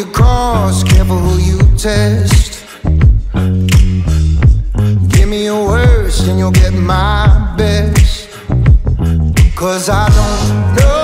you cross, careful who you test. Give me your worst and you'll get my best. Cause I don't know.